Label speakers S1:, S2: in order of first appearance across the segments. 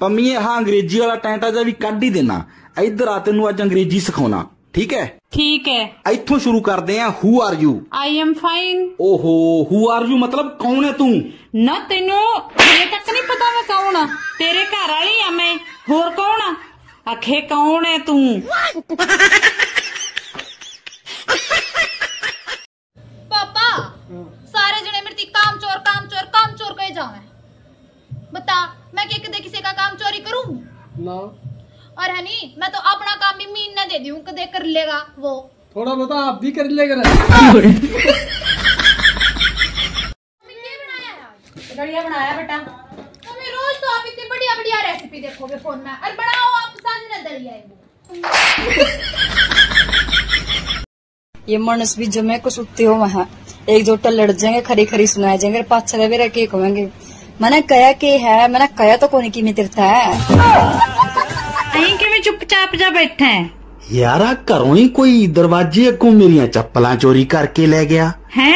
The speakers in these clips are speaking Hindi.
S1: ਪੰਮੀਏ ਹਾਂ ਅੰਗਰੇਜ਼ੀ ਵਾਲਾ ਟੈਂਟਾ ਜਿਹਾ ਵੀ ਕੱਢ ਹੀ ਦੇਣਾ। ਇੱਧਰ ਆ ਤੈਨੂੰ ਅੱਜ ਅੰਗਰੇਜ਼ੀ ਸਿਖਾਉਣਾ। ਠੀਕ ਹੈ?
S2: ਠੀਕ ਹੈ।
S1: ਇੱਥੋਂ ਸ਼ੁਰੂ ਕਰਦੇ ਹਾਂ who are
S2: you I am fine
S1: ਓਹੋ ਹੂ ਆਰ ਯੂ ਮਤਲਬ ਕੌਣ ਹੈ ਤੂੰ?
S2: ਨਾ ਤੈਨੂੰ ਹਜੇ ਤੱਕ ਨਹੀਂ ਪਤਾ ਮੈਂ ਕੌਣ ਆ। ਤੇਰੇ ਘਰ ਵਾਲੀ ਆ ਮੈਂ। ਹੋਰ ਕੌਣ ਆ? ਅਖੇ ਕੌਣ ਹੈ ਤੂੰ?
S3: ਪਾਪਾ ਸਾਰੇ ਜਣੇ ਮੇਰੇ ਤੇ ਕਾਮ ਚੋਰ ਕਾਮ ਚੋਰ ਕਾਮ ਚੋਰ ਕਹੇ ਜਾਵੇਂ ਬਤਾ मैं क्या कदे किसी का काम चोरी करूँ?
S4: ना।
S3: और है नहीं मैं तो अपना काम भी महीना दे दूँ कदे कर लेगा वो?
S4: थोड़ा बहुत आप भी कर लेगा
S3: बढ़िया बनाया बेटा। तुम्हें रोज तो आप इतनी बढ़िया बढ़िया रेसिपी देखोगे फ़ोन में और बनाओ आप साँझ न दलिया है
S5: ये मानस भी जमे को सुते हो वहाँ। एक जो लड़ जाएँगे खरी खरी सुनाए जाएँगे पाँच छह भी के कहेंगे मैंने कया के है मैंने कया तो कोनी की मित्रता है
S2: ਅਹੀਂ ਕਿਵੇਂ ਚੁੱਪਚਾਪ ਜਾ ਬੈਠਾ ਹੈ
S1: ਯਾਰਾ ਘਰੋਂ ਹੀ ਕੋਈ ਦਰਵਾਜ਼ੇ ਅੱਗੋਂ ਮੇਰੀਆਂ ਚੱਪਲਾਂ ਚੋਰੀ ਕਰਕੇ ਲੈ ਗਿਆ
S2: ਹੈ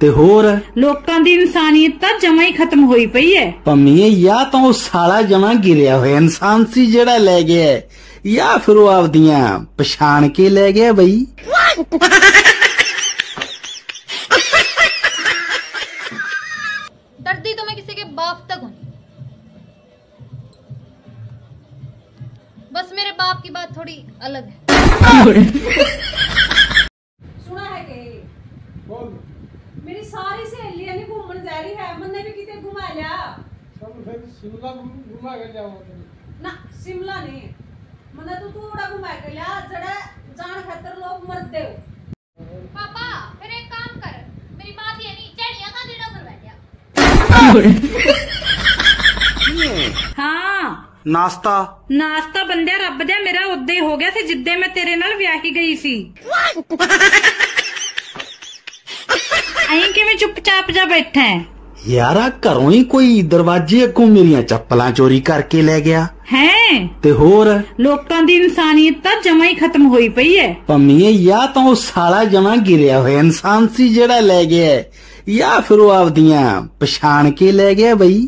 S1: ਤੇ ਹੋਰ
S2: ਲੋਕਾਂ ਦੀ ਇਨਸਾਨੀਅਤ ਤਾਂ ਜਮਾ ਹੀ ਖਤਮ ਹੋਈ ਪਈ ਹੈ
S1: ਪੰਮੀਏ ਜਾਂ ਤਾਂ ਉਹ ਸਾਲਾ ਜਮਾ ਗਿਰਿਆ ਹੋਇਆ ਇਨਸਾਨ ਸੀ ਜਿਹੜਾ ਲੈ ਗਿਆ ਹੈ, ਜਾਂ ਫਿਰ ਉਹ ਆਪਦੀਆਂ ਪਛਾਣ ਕੇ ਲੈ ਗਿਆ ਬਈ
S3: डरती तो मैं किसी के बाप तक होनी। बस मेरे बाप की बात थोड़ी अलग है।
S6: सुना है मेरी सारी सहेलियाँ ने घूमन जा रही है। मन ने भी किते
S4: घुमा लिया। शिमला घुमा के जाओ
S3: ना शिमला नहीं। मन तो थोड़ा घुमा के लिया। जड़ा जान खतर लोग मरते हो।
S2: ਹਾਂ
S1: ਨਾਸਤਾ
S2: ਨਾਸਤਾ ਬੰਦਿਆ ਰੱਬ ਦਾ ਮੇਰਾ ਉਦੋਂ ਹੀ ਹੋ ਗਿਆ ਸੀ ਜਿੱਦੇ ਮੈਂ ਤੇਰੇ ਨਾਲ ਵਿਆਹੀ ਗਈ ਸੀ ਅਹੀਂ ਕਿਵੇਂ ਚੁੱਪਚਾਪ ਜਾ ਬੈਠਾ ਹੈ
S1: ਯਾਰਾ ਘਰੋਂ ਹੀ ਕੋਈ ਦਰਵਾਜ਼ੇ ਅੱਗੋਂ ਮੇਰੀਆਂ ਚੱਪਲਾਂ ਚੋਰੀ ਕਰਕੇ ਲੈ ਗਿਆ
S2: ਹੈ
S1: ਤੇ ਹੋਰ
S2: ਲੋਕਾਂ ਦੀ ਇਨਸਾਨੀਅਤ ਤਾਂ ਜਮਾ ਹੀ ਖਤਮ ਹੋਈ ਪਈ ਹੈ
S1: ਪੰਮੀਏ ਜਾਂ ਤਾਂ ਉਹ ਸਾਲਾ ਜਮਾ ਗਿਰਿਆ ਹੋਇਆ ਇਨਸਾਨ ਸੀ ਜਿਹੜਾ ਲੈ ਗਿਆ ਹੈ, ਜਾਂ ਫਿਰ ਉਹ ਆਪਦੀਆਂ ਪਛਾਣ ਕੇ ਲੈ ਗਿਆ ਬਈ?